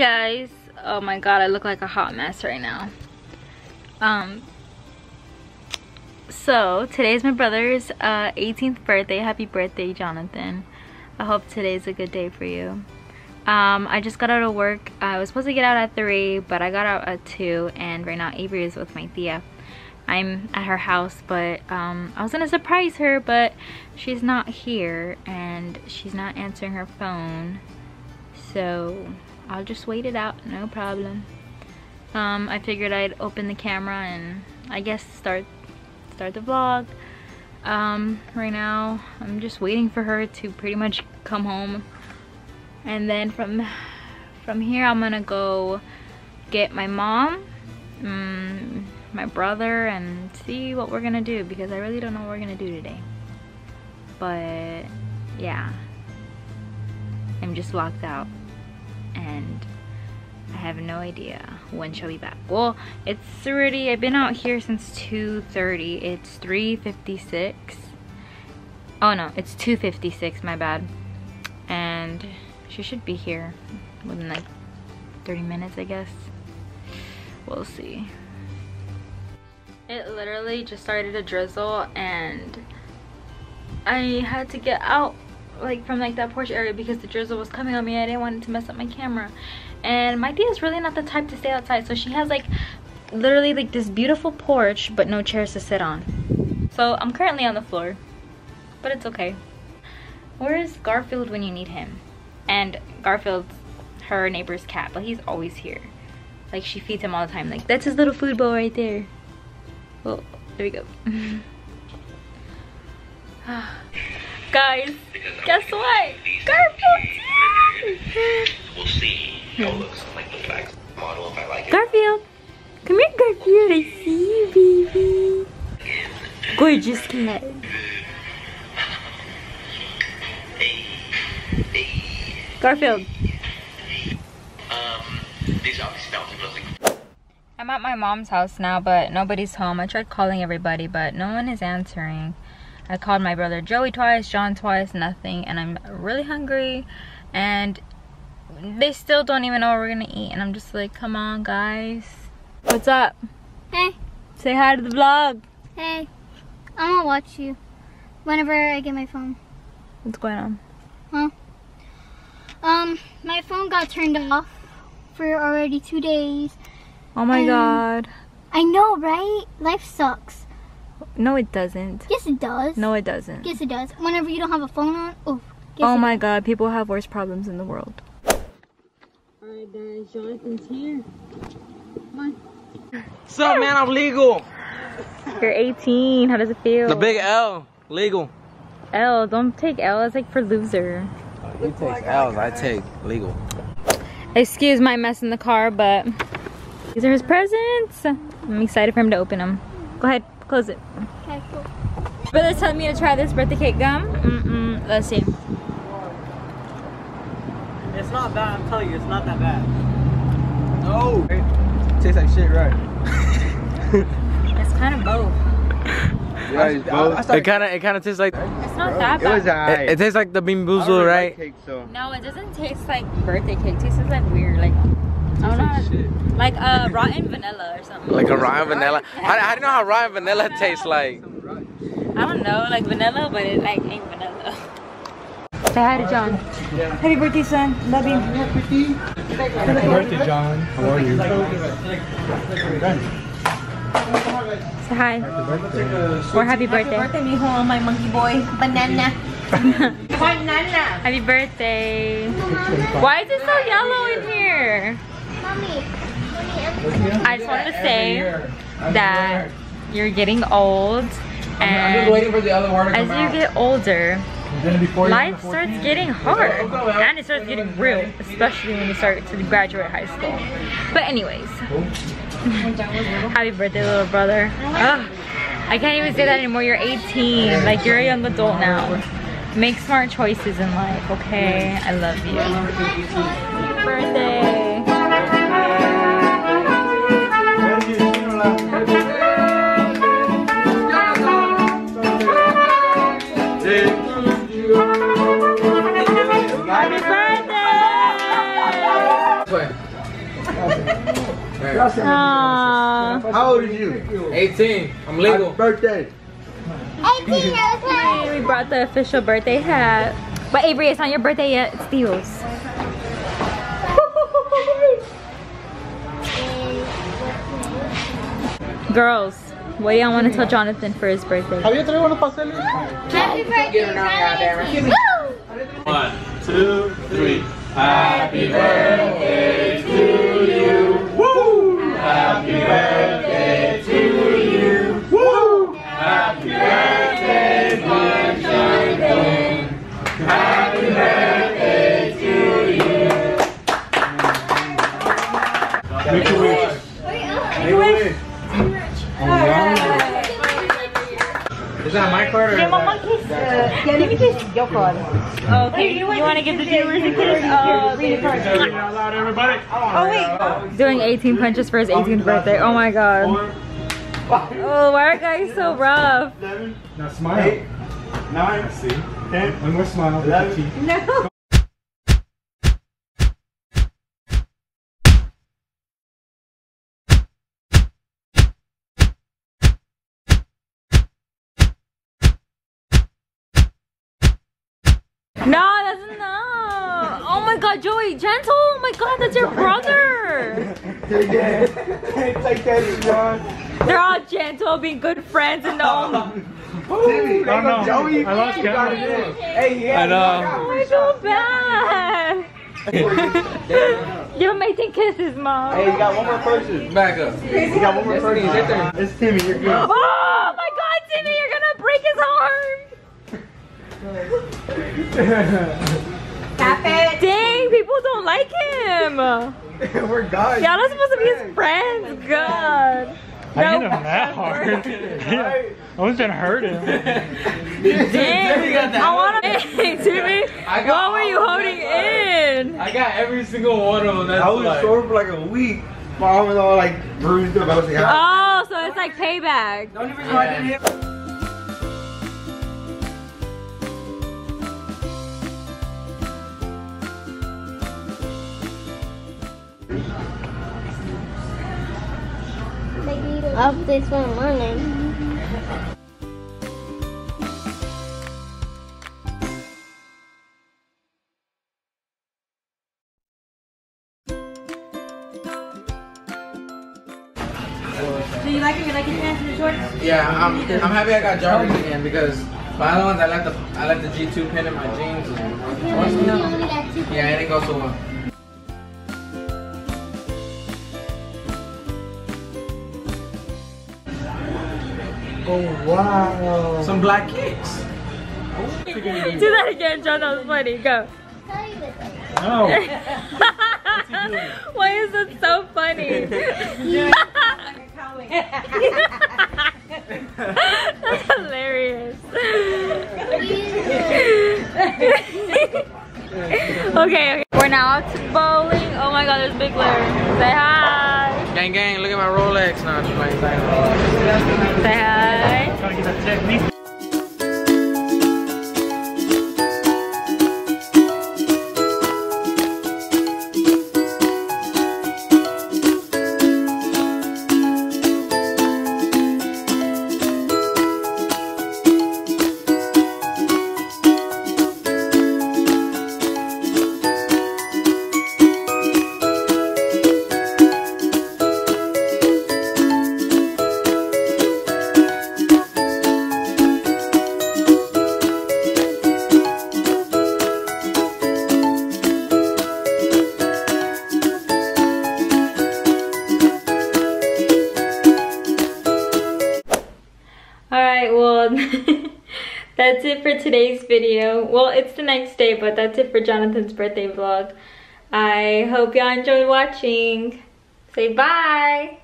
guys. Oh my god i look like a hot mess right now. Um so today's my brother's uh 18th birthday. Happy birthday jonathan. I hope today's a good day for you. Um i just got out of work. I was supposed to get out at three but i got out at two and right now avery is with my tia. I'm at her house but um i was gonna surprise her but she's not here and she's not answering her phone. So I'll just wait it out, no problem. Um, I figured I'd open the camera and I guess start start the vlog. Um, right now, I'm just waiting for her to pretty much come home. And then from from here, I'm gonna go get my mom, um, my brother, and see what we're gonna do because I really don't know what we're gonna do today. But yeah, I'm just locked out and I have no idea when she'll be back. Well, it's already, I've been out here since 2.30. It's 3.56. Oh no, it's 2.56, my bad. And she should be here within like 30 minutes, I guess. We'll see. It literally just started to drizzle and I had to get out like from like that porch area because the drizzle was coming on me i didn't want it to mess up my camera. And my tia is really not the type to stay outside so she has like literally like this beautiful porch but no chairs to sit on. So i'm currently on the floor but it's okay. Where is garfield when you need him? And garfield's her neighbor's cat but he's always here. Like she feeds him all the time. Like that's his little food bowl right there. Oh there we go guys guess what garfield's here We'll see how it looks like the facts model if I like it. garfield come here garfield i see you baby gorgeous cat garfield Um, these obviously bouncing like I'm at my mom's house now, but nobody's home. I tried calling everybody, but no one is answering. I called my brother Joey twice, John twice, nothing, and I'm really hungry. And they still don't even know what we're gonna eat, and I'm just like, come on, guys. What's up? Hey, Say hi to the vlog. hey. I'm gonna watch you whenever I get my phone. What's going on? Huh? Um, my phone got turned off for already two days. Oh my god. I know, right? Life sucks. No, it doesn't. Yes, it does. No, it doesn't. Yes, it does. Whenever you don't have a phone on, oh. Yes, Oh it my god, people have worse problems in the world. Alright guys, Jonathan's here. What's up, man? I'm legal. You're 18. How does it feel? The big L, legal. L. Don't take L. It's like for loser. He takes L's, I take legal. Excuse my mess in the car, but these are his presents. I'm excited for him to open them. Go ahead, close it. Okay, cool. Brother's telling me to try this birthday cake gum. Mm-mm. Let's see. It's not bad, I'm telling you, it's not that bad. No. It Tastes like shit, right? It's kind of both. Yeah, it's both. It kind of, it kind of tastes like. It, It's not that It was bad. alright. it tastes like the Bean I Boozled, really right? Like cake, so. No, it doesn't taste like birthday cake. It tastes like weird, like I don't know, how to- like uh, rotten vanilla or something. Like a rotten vanilla. How, how do you know how rotten vanilla tastes like? I don't know, like vanilla, but it like ain't vanilla. Say hi to John. Happy birthday, son. Love you. Happy birthday, John. How are you? Say hi. Or happy birthday. Happy birthday, mijo, my monkey boy. Banana. Banana. Happy birthday. Why is it so yellow in here? I'm just wanted to say that you're getting old and waiting for the other water as you get older, life starts getting hard and it starts getting real, especially when you start to graduate high school. But anyways, happy birthday little brother. Ugh, I can't even say that anymore, you're 18, like you're a young adult now. Make smart choices in life, okay? I love you. Happy birthday. Aww. How old are you? 18. I'm legal. Happy birthday. 18 Hey, we brought the official birthday hat. But Avery, it's not your birthday yet. It's Theo's. Girls, what do y'all want to tell Jonathan for his birthday? Happy birthday, Woo! One, two, three. Happy Make Okay, you want to give the viewers a kiss? Uh, read a card. Read it out loud, everybody. Doing 18 punches for his 18th birthday. Oh my god. Oh, why are guys so rough? Now smile. Nine. See. Ten. One more smile. with the teeth. No, that's not. Oh my god, Joey, gentle. Oh my god, that's your brother. Take that. Take that, John. They're all gentle, being good friends, and all. Timmy, Oh, no. Joey. I lost got count. Hey, yeah. I know. Oh, I feel bad. Give him 18 kisses, mom. Hey, you got one more person. Back up. You got one more person. it is. Right. It's Timmy. You're good. Oh Tap it. Dang, people don't like him. We're guys. Y'all are supposed to be his friends. God. I hit him that hard. Yeah. I was gonna hurt him. Dang. I want to. Hey, Timmy, I what got were you all holding in? I got every single one of them. That's I was like, sore for like a week. My arm was all like bruised up. I was like, Oh, so it's like payback. The only reason why I didn't hit. Up this one morning. Do you like it? You like it pants and the shorts? yeah, I'm, I'm happy I got joggers again because my other ones I left the I left the G2 pin in my jeans. And, You only yeah, it didn't go so well. Oh, wow. Some black kicks. Do that again, John. That was funny. Go. No. Why is it so funny? That's hilarious. okay, okay, we're now out to bowling. Oh my god, there's Big Larry. Say hi. Gang gang, look at my Rolex. No, I'm just playing. Say hi. Alright, well, that's it for today's video. Well, it's the next day, but that's it for Jonathan's birthday vlog. I hope y'all enjoyed watching. Say bye!